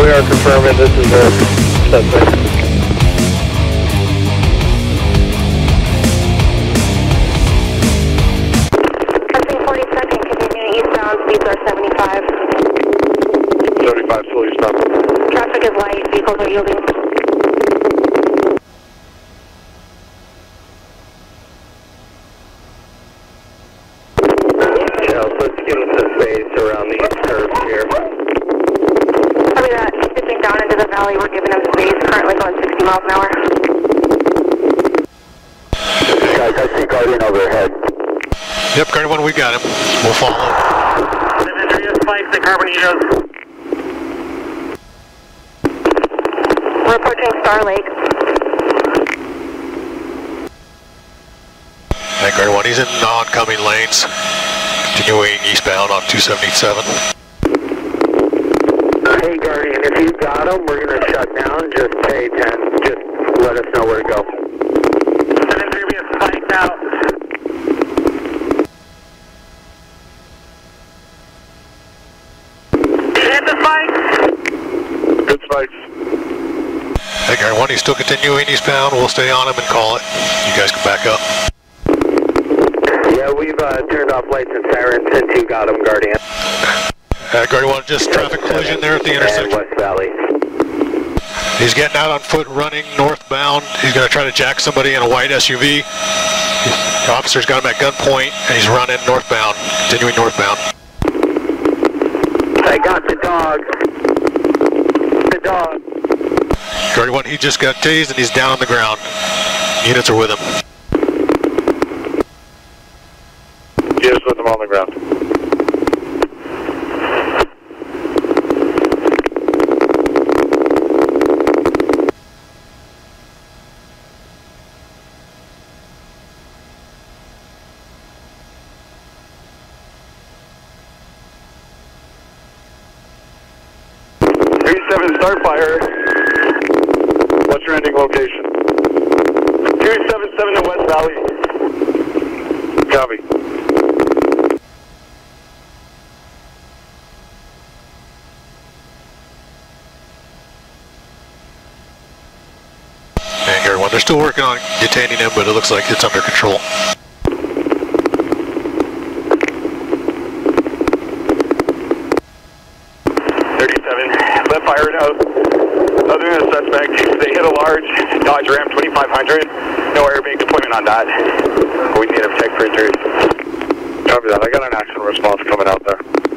we are confirming this is a suspect. Crossing 42nd, continuing eastbound, speeds are 75. 75, fully stop. Traffic is light, vehicles are yielding. Yeah, let's get Copy that. Dipping down into the valley, we're giving him space, currently going 60 miles an hour. Guys, I see Guardian overhead. Yep, Guardian 1, we got him. We'll follow. Demetrius spikes the Carbonitos. We're approaching Star Lake. Hey, Guardian 1, he's in non-coming lanes. Continuing eastbound on 277. Hey Guardian, if you've got him, we're gonna shut down. Just pay 10. Just let us know where to go. Demetrius we have spiked out. Hit the spike. Good spikes. Hey, Guardian 1, he's still continuing eastbound. We'll stay on him and call it. You guys can back up. Yeah, we've uh, turned off lights and sirens since you got him, Guardian. Uh, Guardian 1, just traffic collision there at the intersection. West Valley. He's getting out on foot, running northbound. He's going to try to jack somebody in a white SUV. The officer's got him at gunpoint, and he's running northbound, continuing northbound. I got the dog. The dog. Guardian 1, he just got tased, and he's down on the ground. Units are with him. Yes, with him on the ground. Three seven start fire. What's your ending location? Two seven seven in West Valley. Copy. Guardian 1, they're still working on detaining him, but it looks like it's under control. Fire out. Other than the suspect, they hit a large Dodge Ram 2500. No airbag deployment on that. We need to check for injuries. Copy that. I got an action response coming out there.